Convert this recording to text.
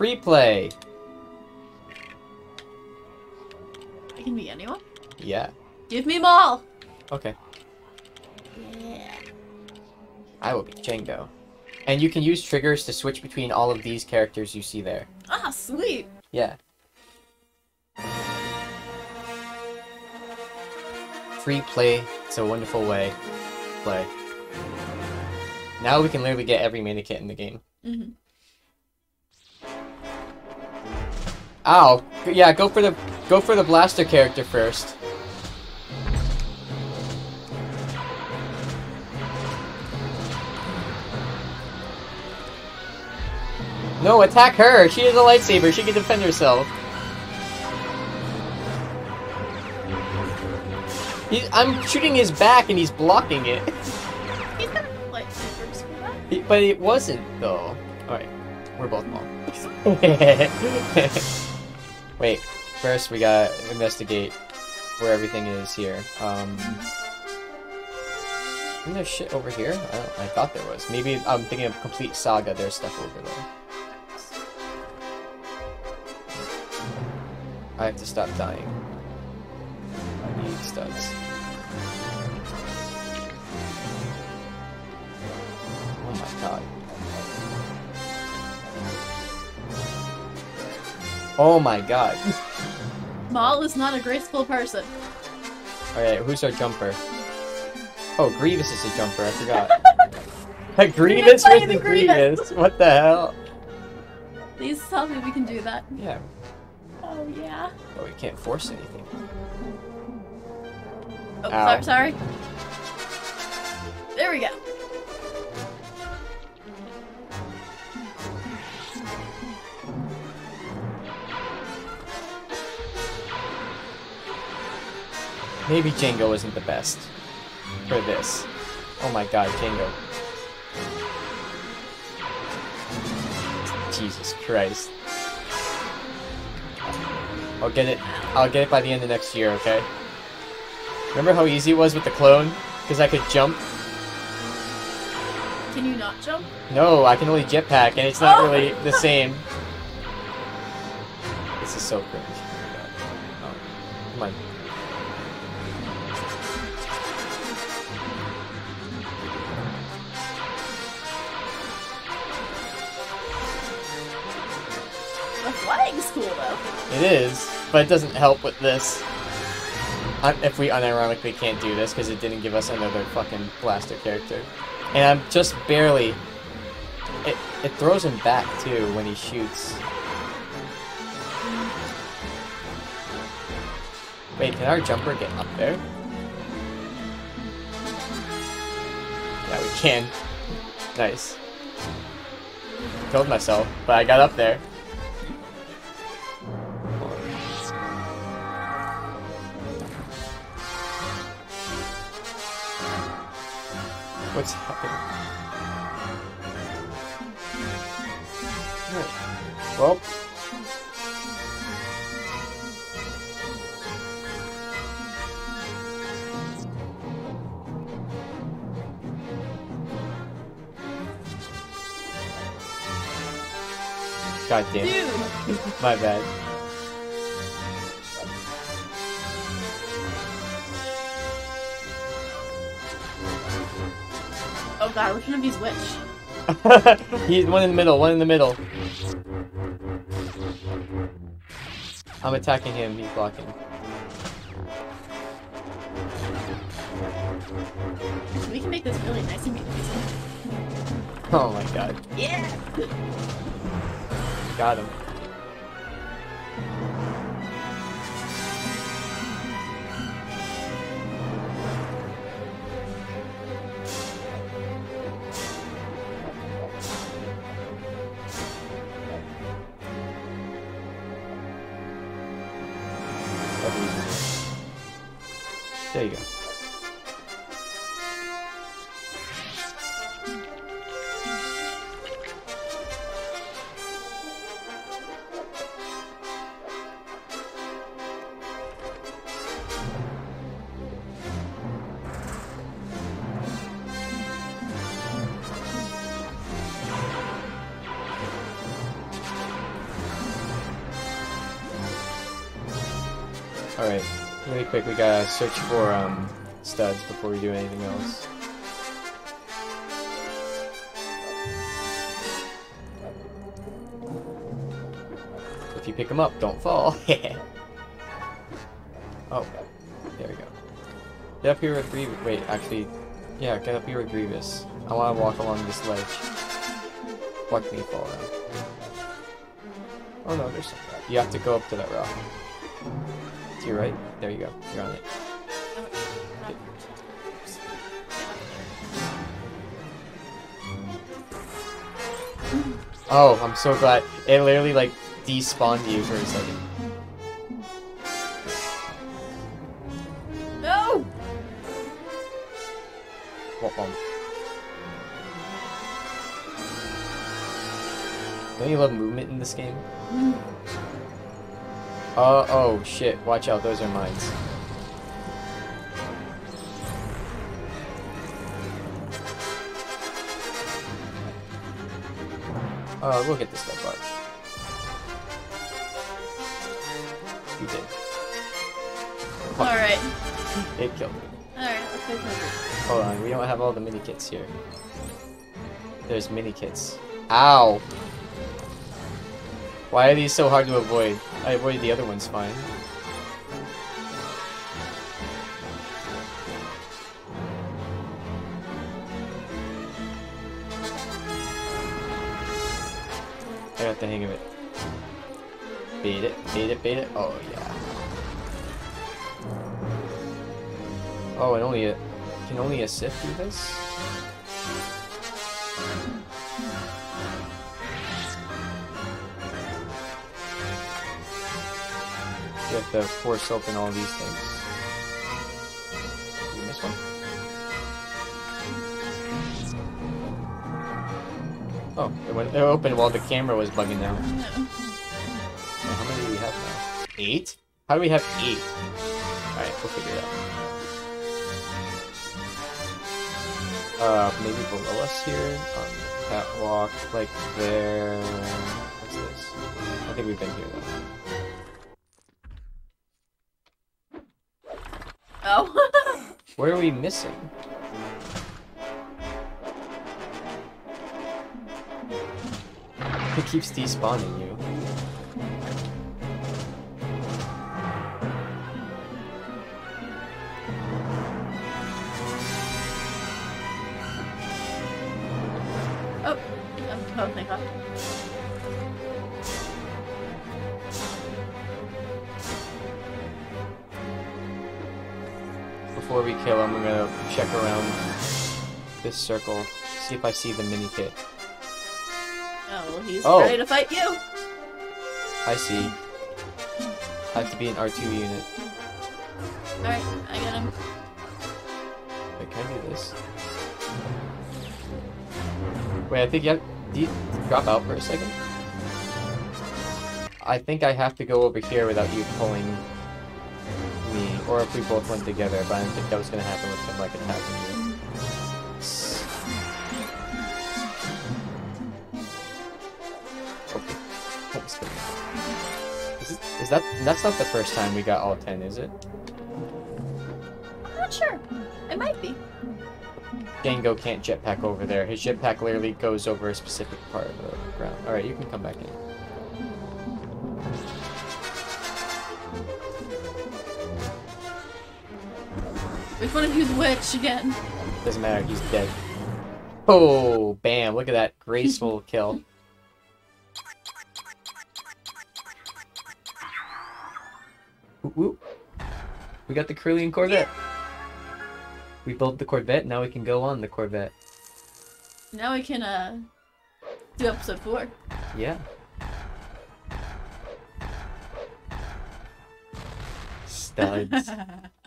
Free play. I can be anyone. Yeah. Give me Maul. Okay. Yeah. I will be Jango. And you can use triggers to switch between all of these characters you see there. Ah, sweet. Yeah. Free play. It's a wonderful way to play. Now we can literally get every mini kit in the game. hmm Ow! Yeah, go for the go for the blaster character first. No, attack her! She has a lightsaber, she can defend herself. He, I'm shooting his back and he's blocking it. He's got a lightsaber But it wasn't, though. Alright, we're both wrong. Wait, first we gotta investigate where everything is here. Um, isn't there shit over here? I, I thought there was. Maybe I'm thinking of Complete Saga, there's stuff over there. I have to stop dying. I need studs. Oh my god. Oh my god. Maul is not a graceful person. Alright, who's our jumper? Oh, Grievous is a jumper, I forgot. Grievous play was the Grievous. Grievous! What the hell? Please tell me we can do that. Yeah, Oh yeah. but we can't force anything. Oh, Ow. sorry, sorry. There we go. Maybe Jango isn't the best for this. Oh my god, Jango. Jesus Christ. I'll get it. I'll get it by the end of next year, okay? Remember how easy it was with the clone? Because I could jump? Can you not jump? No, I can only jetpack, and it's not Oh. really the same. This is so cringe. Oh, come on. Cool though. It is, but it doesn't help with this. If we unironically can't do this, because it didn't give us another fucking blaster character. And I'm just barely... It, it throws him back, too, when he shoots. Wait, can our jumper get up there? Yeah, we can. Nice. Killed myself, but I got up there. What's happening? Alright. Well. God damn. Dude! My bad. Oh god, which one of these which? He's one in the middle, one in the middle. I'm attacking him, he's blocking. We can make this really nice and beautiful. Oh my god. Yeah! Got him. There you go. Alright, really quick, we gotta search for um studs before we do anything else. If you pick them up, don't fall. oh, there we go. Get up here with Grievous. Wait, actually, yeah, get up here with Grievous. I want to walk along this ledge. Watch me fall down. Oh no, there's some rock. You have to go up to that rock. To your right. There you go. You're on it. Oh, I'm so glad. It literally like despawned you for a second. No! Womp womp. Don't you love movement in this game? Uh oh shit, watch out, those are mines. Uh, we'll get this stuff up. You did. Alright. It killed me. Alright, let's go Hold on, we don't have all the mini kits here. There's mini kits. Ow! Why are these so hard to avoid? I avoided the other ones fine. I got the hang of it. Bait it, bait it, bait it. Oh yeah. Oh, and only a can only a Sith do this? Have to force open all these things. Did you miss one? Oh, it went it opened while the camera was bugging out. Now, how many do we have now? Eight? How do we have eight? Alright, we'll figure it out. Uh, maybe below us here on the catwalk, like there. What's this? I think we've been here though. Oh. Where are we missing? It keeps despawning you. oh. Oh, oh thank God. Before we kill him, I'm gonna check around this circle, see if I see the mini kit. Oh, he's Oh. ready to fight you. I see. I have to be an R2 unit. Alright, I get him. Wait, can I do this? Wait, I think you have... Do you drop out for a second? I think I have to go over here without you pulling or if we both went together, but I didn't think that was gonna happen with him like attacking you. S- Okay. Oh. Is, that... That's not the first time we got all 10, is it? I'm not sure. It might be. Jango can't jetpack over there. His jetpack literally goes over a specific part of the ground. Alright, you can come back in. Which one of you's which again? Doesn't matter, he's dead. Oh, bam, look at that graceful kill. Whoop, whoop. We got the Corellian Corvette. We built the Corvette, now we can go on the Corvette. Now we can, uh, do episode four. Yeah. Studs.